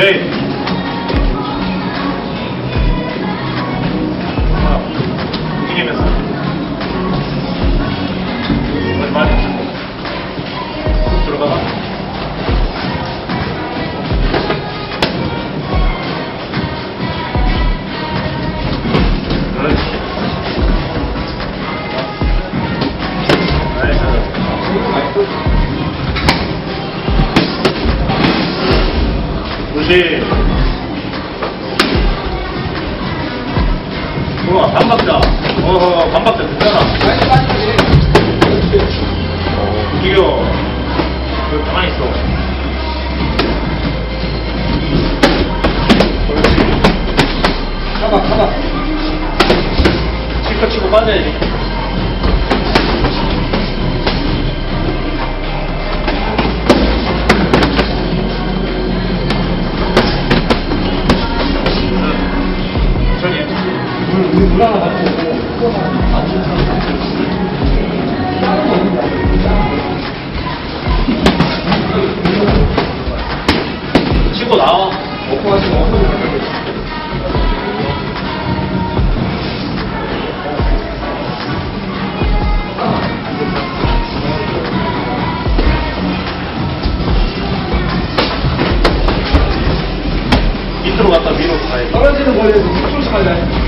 오 그렇지. 우와, 반박자. 어허, 반박자 됐잖아. 움직여. 여기 가만히 있어. 그렇지. 가봐, 가봐. 실컷 치고 빠져야지. 치고 나와. 갖고 밑으로 갔다 위로 가야지. 떨어지는 거리에서 조심하자. 떨어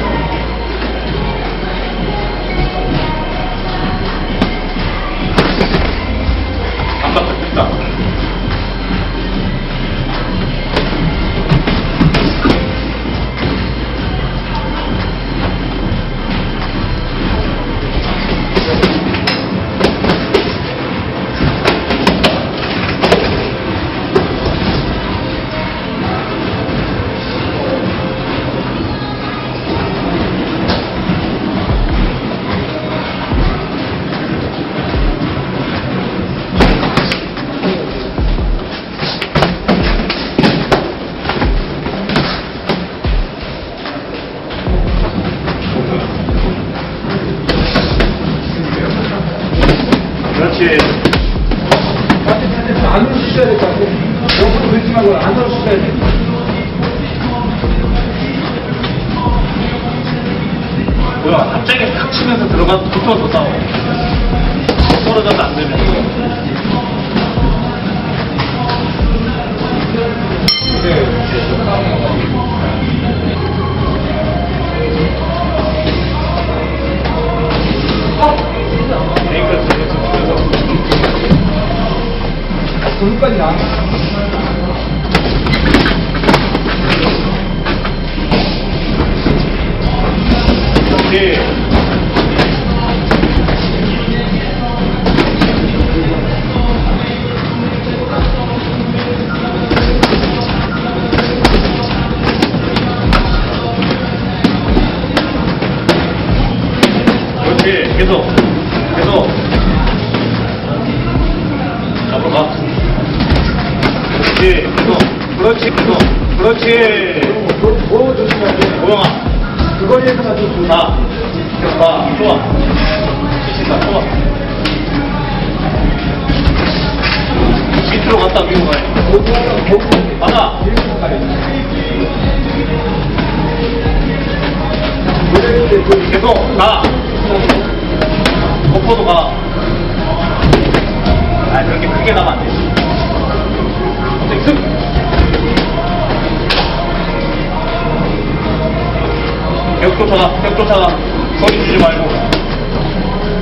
돼. 뭐야, 갑자기 탁 치면서 들어가, 붙어서 싸워. 떨어져도 안 되면. 앵 여기까지 나. 그렇지. 계속. 그렇지. 뭐, 뭐 조심해야 돼? 고영아. 그 거리에서만 좀. 계속 가. 좋아. 미친다. 좋아. 밑으로 갔다 위로 돼. 보고. 맞아. 돼. 계속 가. 거포도 가. 아, 그렇게 크게 가면 안되 벽 쫓아가. 거리 주지 말고.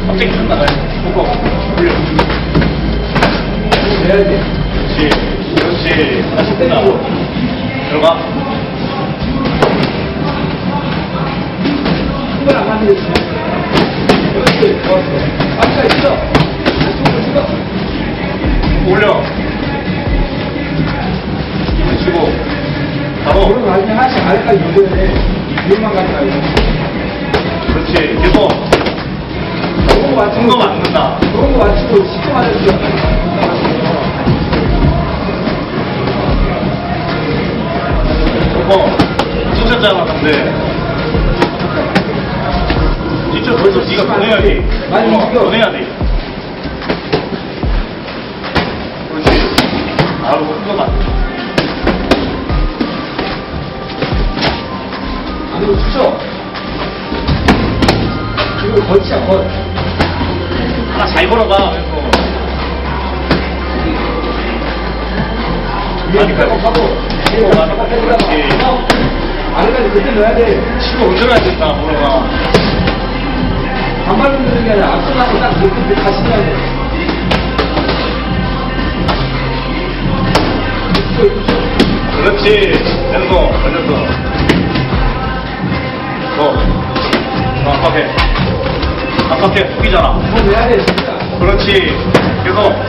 갑자기 슥 나가야 돼. 거포. 올려. 해야 돼. 그렇지. 그렇지. 다시 끝나. 들어가. 한번 안 있어. 그렇지, 좋았어. 아까 있어. 안쪽으로 찍어. 올려. 치고. 바로. 그럼 나중에 하나씩 아래까지 밀어 야 돼. 위험한 거 하지 말고. 그렇지. 계속. 그런 거 맞추고. 큰거 맞는다. 그런 거 맞추고 쉽게 맞아주잖아. 어, 지쳤잖아, 근데. 지쳐 벌써 네가 보내야지. 많이 어, 움직여. 보내야 돼. 그렇지. 바로 그거만. 그리고 추쳐. 그리고 겉이야, 겉. 하나 잘 걸어봐. 그래서. 위에 아니, 거 하고, 그렇지. 아래까지 그때 넣어야 돼. 치고 올려야 된다, 뭐가. 반발로 넣는 게 아니라 앞서가고 딱 넣고 다시 넣어야 돼. 그렇지. 됐어. 걸렸어. 압박해. 압박해. 진짜. 그렇지. 계속.